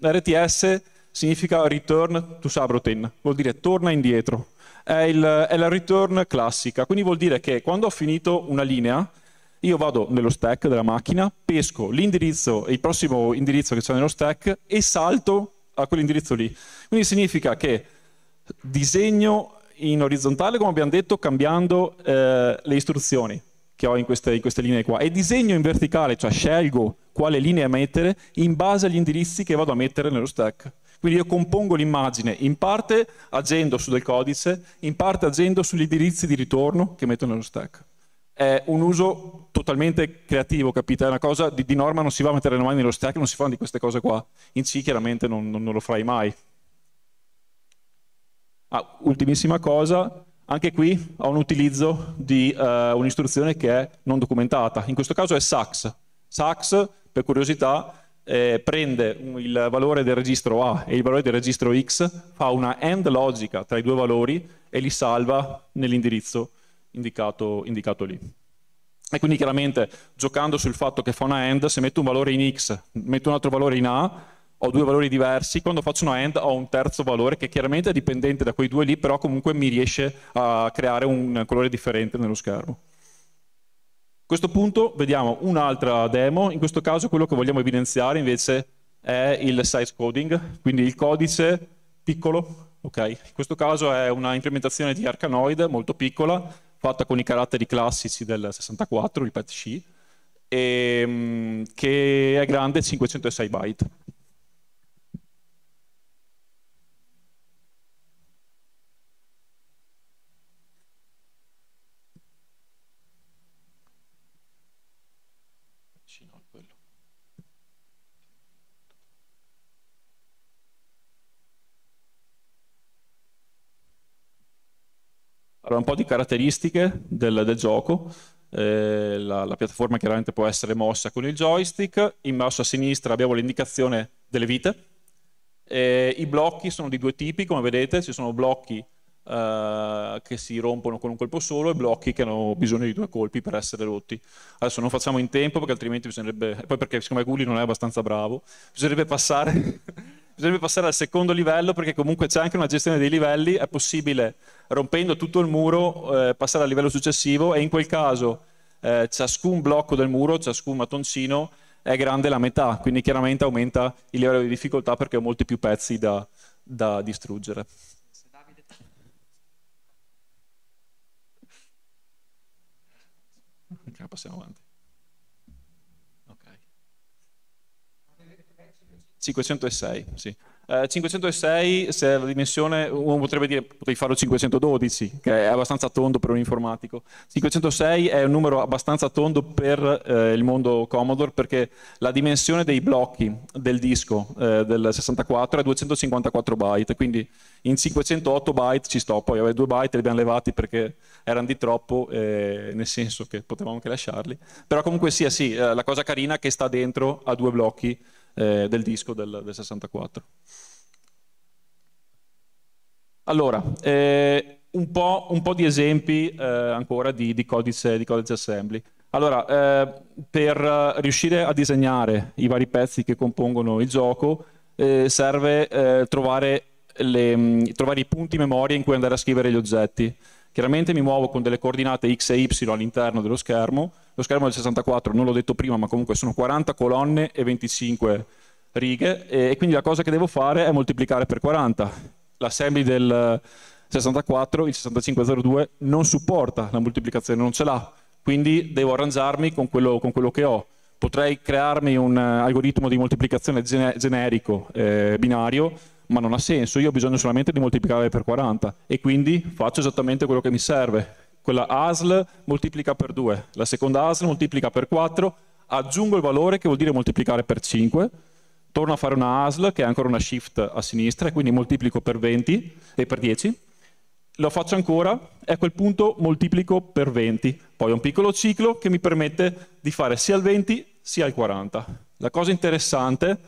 Speaker 2: RTS significa return to subroutine, vuol dire torna indietro. È, il, è, la return classica, quindi vuol dire che quando ho finito una linea, io vado nello stack della macchina, pesco l'indirizzo, il prossimo indirizzo che c'è nello stack e salto a quell'indirizzo lì. Quindi significa che disegno in orizzontale, come abbiamo detto, cambiando eh, le istruzioni che ho in queste, in queste, linee qua e disegno in verticale, cioè scelgo quale linea mettere in base agli indirizzi che vado a mettere nello stack. Quindi io compongo l'immagine in parte agendo su del codice, in parte agendo sugli indirizzi di ritorno che metto nello stack. È un uso totalmente creativo, capite? È una cosa di, di norma non si va a mettere le mani nello stack, non si fanno di queste cose qua. In C chiaramente non, non, non lo farai mai. Ah, ultimissima cosa, anche qui ho un utilizzo di uh, un'istruzione che è non documentata. In questo caso è SAX. SAX, per curiosità, eh, prende il valore del registro A e il valore del registro X, fa una AND logica tra i due valori e li salva nell'indirizzo indicato, indicato lì. E quindi chiaramente giocando sul fatto che fa una AND, se metto un valore in X, metto un altro valore in A, ho due valori diversi, quando faccio una AND ho un terzo valore che chiaramente è dipendente da quei due lì, però comunque mi riesce a creare un colore differente nello schermo. A questo punto vediamo un'altra demo, in questo caso quello che vogliamo evidenziare invece è il size coding, quindi il codice piccolo, okay? in questo caso è una implementazione di Arcanoid molto piccola, fatta con i caratteri classici del 64, il PET-C, ehm, che è grande 506 byte. Allora, un po' di caratteristiche del, del gioco. Eh, la, la, piattaforma chiaramente può essere mossa con il joystick. In basso a sinistra abbiamo l'indicazione delle vite. Eh, I blocchi sono di due tipi, come vedete. Ci sono blocchi eh, che si rompono con un colpo solo e blocchi che hanno bisogno di due colpi per essere rotti. Adesso non facciamo in tempo perché altrimenti bisognerebbe... Poi perché siccome Gulli non è abbastanza bravo, bisognerebbe passare bisognerebbe passare al secondo livello perché comunque c'è anche una gestione dei livelli, è possibile rompendo tutto il muro eh, passare al livello successivo e in quel caso eh, ciascun blocco del muro, ciascun mattoncino è grande la metà, quindi chiaramente aumenta il livello di difficoltà perché ho molti più pezzi da, da distruggere. passiamo avanti. 506, sì. Eh, 506, se la dimensione, uno potrebbe dire, potrei farlo 512, che è abbastanza tondo per un informatico. 506 è un numero abbastanza tondo per eh, il mondo Commodore perché la dimensione dei blocchi del disco eh, del 64 è 254 byte, quindi in 508 byte ci sto, poi due byte li abbiamo levati perché erano di troppo, eh, nel senso che potevamo anche lasciarli. Però comunque sia sì, eh, la cosa carina è che sta dentro a due blocchi eh, del disco del, del 64. Allora, eh, un, po', un, po', di esempi eh, ancora di, di, codice, di, codice, assembly. Allora, eh, per riuscire a disegnare i vari pezzi che compongono il gioco, eh, serve eh, trovare, le, mh, trovare, i punti memoria in cui andare a scrivere gli oggetti. Chiaramente mi muovo con delle coordinate x e y all'interno dello schermo. Lo schermo del 64, non l'ho detto prima, ma comunque sono 40 colonne e 25 righe e quindi la cosa che devo fare è moltiplicare per 40 l'assembly del 64, il 6502, non supporta la moltiplicazione, non ce l'ha, quindi devo arrangiarmi con quello, con quello che ho. Potrei crearmi un uh, algoritmo di moltiplicazione gene generico eh, binario, ma non ha senso, io ho bisogno solamente di moltiplicare per 40 e quindi faccio esattamente quello che mi serve. Quella ASL moltiplica per 2, la seconda ASL moltiplica per 4, aggiungo il valore che vuol dire moltiplicare per 5, torno a fare una ASL che è ancora una shift a sinistra e quindi moltiplico per 20 e per 10 lo faccio ancora. E a quel punto moltiplico per 20 poi ho un piccolo ciclo che mi permette di fare sia il 20 sia il 40 la cosa interessante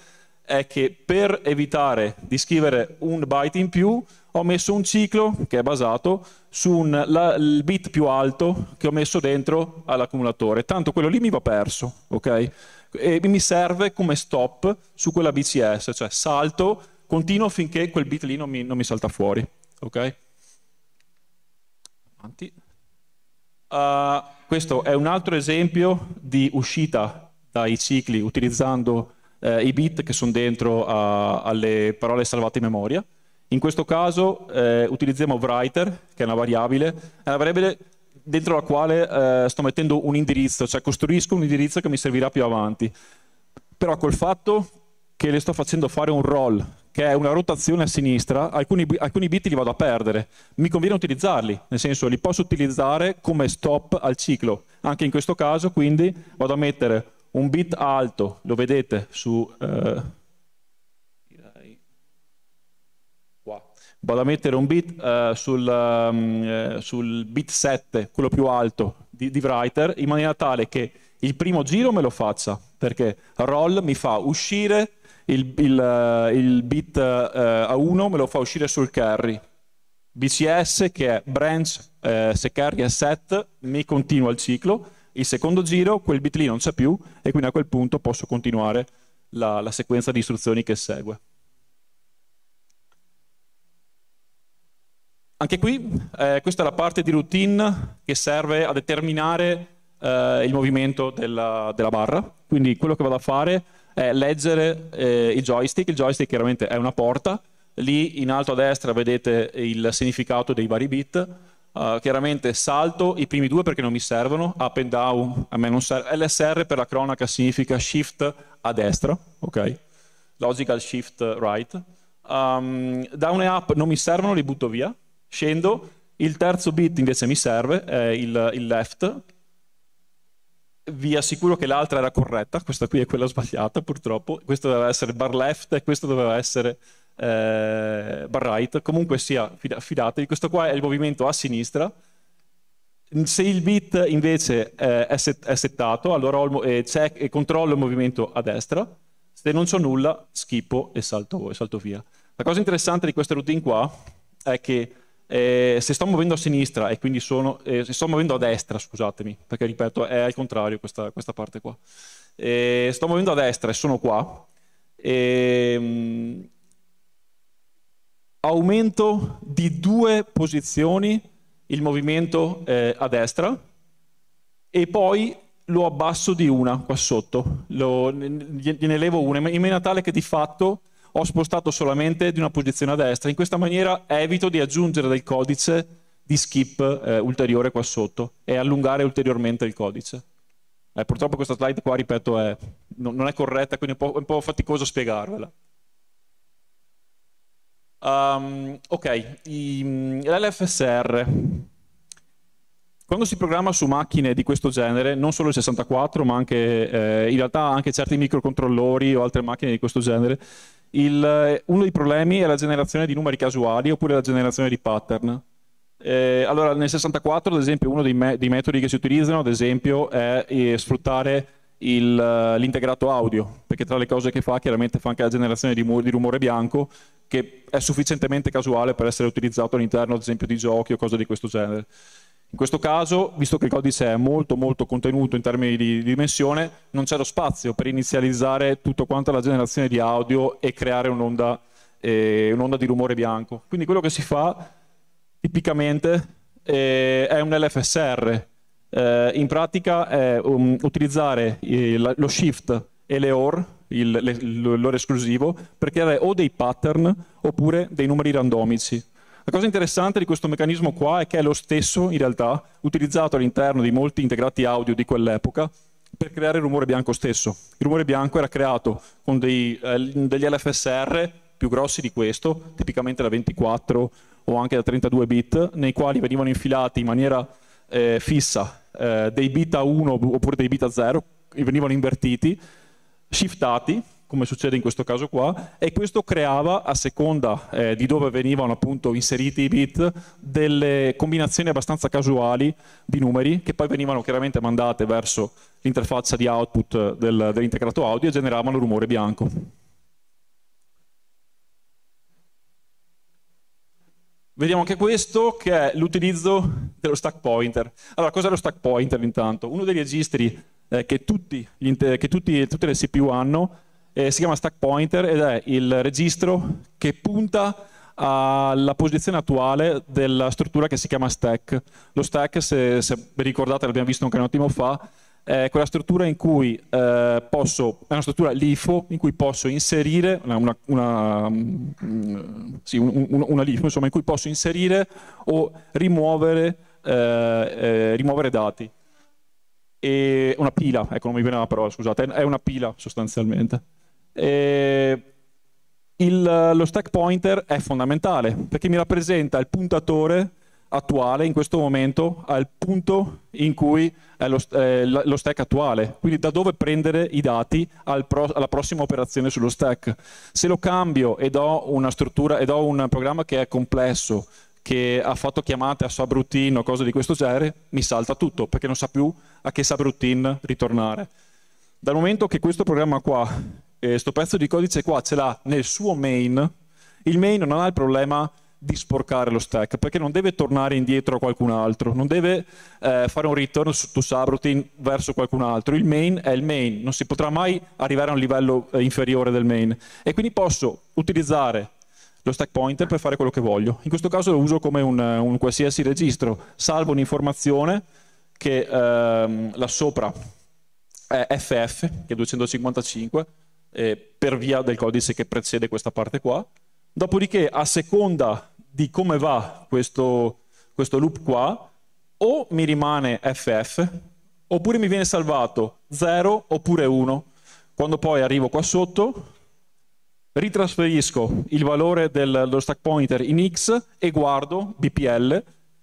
Speaker 2: è che per evitare di scrivere un byte in più ho messo un ciclo che è basato sul bit più alto che ho messo dentro all'accumulatore tanto quello lì mi va perso ok e mi serve come stop su quella BCS, cioè salto, continuo finché quel bit lì non mi, non mi salta fuori. Ok? Uh, questo è un altro esempio di uscita dai cicli utilizzando eh, i bit che sono dentro uh, alle parole salvate in memoria. In questo caso eh, utilizziamo writer, che è una variabile, è una variabile dentro la quale eh, sto mettendo un indirizzo, cioè costruisco un indirizzo che mi servirà più avanti. Però col fatto che le sto facendo fare un roll, che è una rotazione a sinistra, alcuni, alcuni bit li vado a perdere. Mi conviene utilizzarli, nel senso li posso utilizzare come stop al ciclo. Anche in questo caso, quindi, vado a mettere un bit alto, lo vedete su... Eh, vado a mettere un bit uh, sul, um, sul, bit 7, quello più alto di, di, writer, in maniera tale che il primo giro me lo faccia, perché roll mi fa uscire il, il, uh, il bit uh, a 1, me lo fa uscire sul carry. BCS che è branch, se carry è set, mi continua il ciclo. Il secondo giro, quel bit lì non c'è più e quindi a quel punto posso continuare la, la sequenza di istruzioni che segue. Anche qui, eh, questa è la parte di routine che serve a determinare eh, il movimento della, della, barra. Quindi quello che vado a fare è leggere eh, il joystick. Il joystick chiaramente è una porta. Lì in alto a destra vedete il significato dei vari bit. Uh, chiaramente salto i primi due perché non mi servono, up and down a me non serve. LSR per la cronaca significa shift a destra, ok? Logical shift right. Um, down e up non mi servono, li butto via scendo, il terzo bit invece mi serve, è il, il left, vi assicuro che l'altra era corretta, questa qui è quella sbagliata purtroppo, questo doveva essere bar left e questo doveva essere eh, bar right, comunque sia, fidatevi, questo qua è il movimento a sinistra, se il bit invece eh, è, set, è, settato, allora ho eh, check, e controllo il movimento a destra, se non c'ho nulla schippo e salto, e salto via. La cosa interessante di questa routine qua è che eh, se sto muovendo a sinistra e quindi sono, eh, se sto muovendo a destra, scusatemi, perché ripeto è al contrario questa, questa parte qua, eh, sto muovendo a destra e sono qua, e, um, aumento di due posizioni il movimento eh, a destra e poi lo abbasso di una qua sotto, lo, gliene levo una, in maniera tale che di fatto ho spostato solamente di una posizione a destra. In questa maniera evito di aggiungere del codice di skip eh, ulteriore qua sotto e allungare ulteriormente il codice. Eh, purtroppo questa slide qua, ripeto, è, non, non, è corretta, quindi è un po', un po faticoso spiegarvela. Um, ok, l'LFSR. Quando si programma su macchine di questo genere, non solo il 64, ma anche eh, in realtà anche certi microcontrollori o altre macchine di questo genere, il, uno dei problemi è la generazione di numeri casuali oppure la generazione di pattern. Eh, allora, nel 64, ad esempio, uno dei, me dei, metodi che si utilizzano, ad esempio, è eh, sfruttare l'integrato audio, perché tra le cose che fa, chiaramente fa anche la generazione di, di, rumore bianco, che è sufficientemente casuale per essere utilizzato all'interno, ad esempio, di giochi o cose di questo genere. In questo caso, visto che il codice è molto molto contenuto in termini di, dimensione, non c'è lo spazio per inizializzare tutto quanto la generazione di audio e creare un'onda, eh, un'onda di rumore bianco. Quindi quello che si fa tipicamente eh, è un LFSR. Eh, in pratica è um, utilizzare il, lo shift e le OR, l'OR esclusivo, per creare o dei pattern oppure dei numeri randomici. La cosa interessante di questo meccanismo qua è che è lo stesso, in realtà, utilizzato all'interno di molti integrati audio di quell'epoca per creare il rumore bianco stesso. Il rumore bianco era creato con dei, eh, degli LFSR più grossi di questo, tipicamente da 24 o anche da 32 bit, nei quali venivano infilati in maniera eh, fissa eh, dei bit a 1 oppure dei bit a 0, venivano invertiti, shiftati, come succede in questo caso qua, e questo creava, a seconda eh, di dove venivano appunto inseriti i bit, delle combinazioni abbastanza casuali di numeri che poi venivano chiaramente mandate verso l'interfaccia di output del, dell'integrato audio e generavano rumore bianco. Vediamo anche questo che è l'utilizzo dello stack pointer. Allora, cos'è lo stack pointer intanto? Uno degli registri eh, che, tutti, che tutti, tutte le CPU hanno eh, si chiama stack pointer ed è il registro che punta alla posizione attuale della struttura che si chiama stack. Lo stack, se, se ricordate, l'abbiamo visto anche un attimo fa, è quella struttura in cui eh, posso, è una struttura LIFO in cui posso inserire una, una, mm, sì, un, una LIFO, insomma, in cui posso inserire o rimuovere, eh, eh, rimuovere dati. E una pila, ecco non mi viene la parola, scusate, è una pila sostanzialmente. E il, lo stack pointer è fondamentale perché mi rappresenta il puntatore attuale in questo momento al punto in cui è lo, eh, lo stack attuale, quindi da dove prendere i dati al pro, alla prossima operazione sullo stack. Se lo cambio e do una struttura e do un programma che è complesso, che ha fatto chiamate a subroutine o cose di questo genere, mi salta tutto perché non sa più a che subroutine ritornare. Dal momento che questo programma qua questo pezzo di codice qua ce l'ha nel suo main, il main non ha il problema di sporcare lo stack, perché non deve tornare indietro a qualcun altro, non deve eh, fare un return to subroutine verso qualcun altro. Il main è il main, non si potrà mai arrivare a un livello eh, inferiore del main. E quindi posso utilizzare lo stack pointer per fare quello che voglio. In questo caso lo uso come un, un qualsiasi registro, salvo un'informazione che ehm, là sopra è FF, che è 255, eh, per via del codice che precede questa parte qua. Dopodiché, a seconda di come va questo, questo loop qua, o mi rimane FF, oppure mi viene salvato 0 oppure 1. Quando poi arrivo qua sotto, ritrasferisco il valore dello stack pointer in X e guardo, BPL,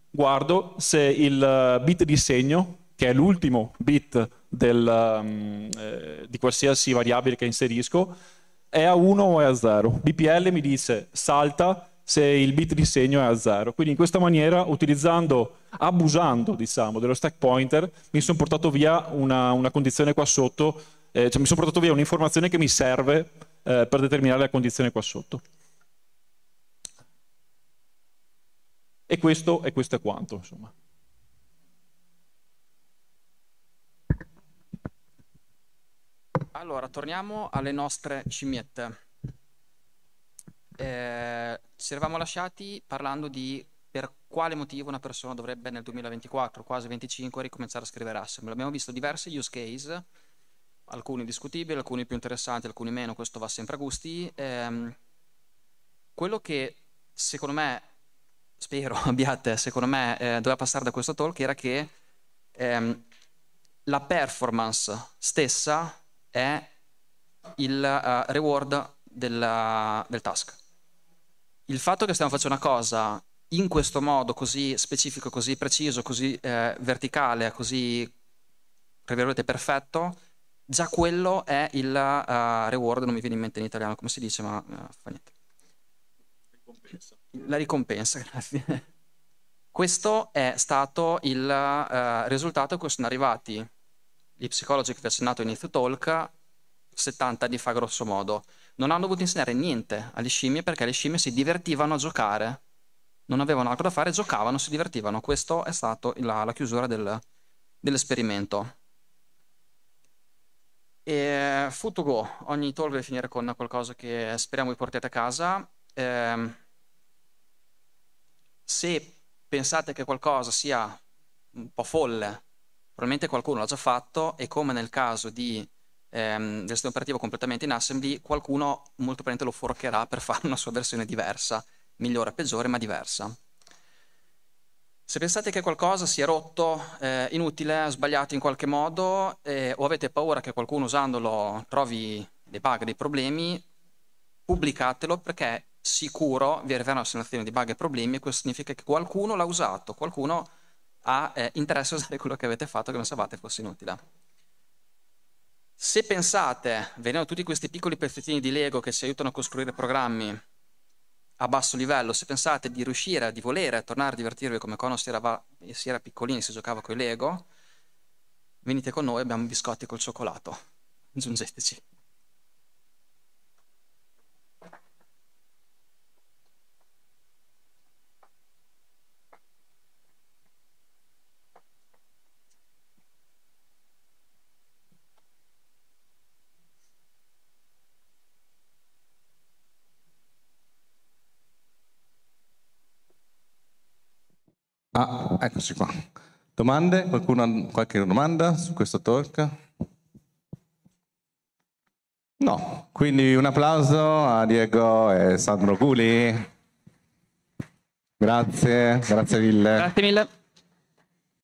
Speaker 2: guardo se il bit di segno, che è l'ultimo bit del, um, eh, di qualsiasi variabile che inserisco è a 1 o è a 0. BPL mi dice salta se il bit di segno è a 0. Quindi in questa maniera, utilizzando, abusando diciamo, dello stack pointer, mi sono portato via una, una condizione qua sotto, eh, cioè mi sono portato via un'informazione che mi serve eh, per determinare la condizione qua sotto. E questo, e questo è quanto, insomma.
Speaker 1: Allora, torniamo alle nostre scimmiette. Eh, ci eravamo lasciati parlando di per quale motivo una persona dovrebbe nel 2024, quasi 25, ricominciare a scrivere Assembly. Abbiamo visto diversi use case, alcuni discutibili, alcuni più interessanti, alcuni meno, questo va sempre a gusti. Ehm, quello che secondo me, spero abbiate, secondo me eh, doveva passare da questo talk era che ehm, la performance stessa è il uh, reward del, del task. Il fatto che stiamo facendo una cosa in questo modo così specifico, così preciso, così eh, verticale, così perfetto, già quello è il uh, reward, non mi viene in mente in italiano come si dice, ma uh, fa niente. Ricompensa. La ricompensa, grazie. Questo è stato il uh, risultato a cui sono arrivati gli psicologi che vi ho accennato inizio talk 70 anni fa grosso modo. Non hanno dovuto insegnare niente alle scimmie perché le scimmie si divertivano a giocare non avevano altro da fare, giocavano, si divertivano. Questa è stata la, la, chiusura del, dell'esperimento. E go, ogni talk deve finire con qualcosa che speriamo vi portiate a casa. Eh, se pensate che qualcosa sia un po' folle, probabilmente qualcuno l'ha già fatto e come nel caso di, ehm, del sistema operativo completamente in assembly, qualcuno molto probabilmente lo forcherà per fare una sua versione diversa migliore, peggiore, ma diversa. Se pensate che qualcosa sia rotto, eh, inutile, sbagliato in qualche modo, eh, o avete paura che qualcuno usandolo trovi dei bug, dei problemi, pubblicatelo perché sicuro vi arriverà una segnalazione di bug e problemi e questo significa che qualcuno l'ha usato, qualcuno ha eh, interesse a usare quello che avete fatto che non sapevate fosse inutile. Se pensate, vedendo tutti questi piccoli pezzettini di Lego che ci aiutano a costruire programmi, a basso livello, se pensate di riuscire, di volere tornare a divertirvi come quando si era, si era piccolini, si giocava con i Lego, venite con noi, abbiamo biscotti col cioccolato, aggiungeteci.
Speaker 3: Ah, eccoci qua. Domande? Qualcuno ha qualche domanda su questo talk? No, quindi un applauso a Diego e Sandro Guli. Grazie, grazie mille.
Speaker 1: Grazie mille.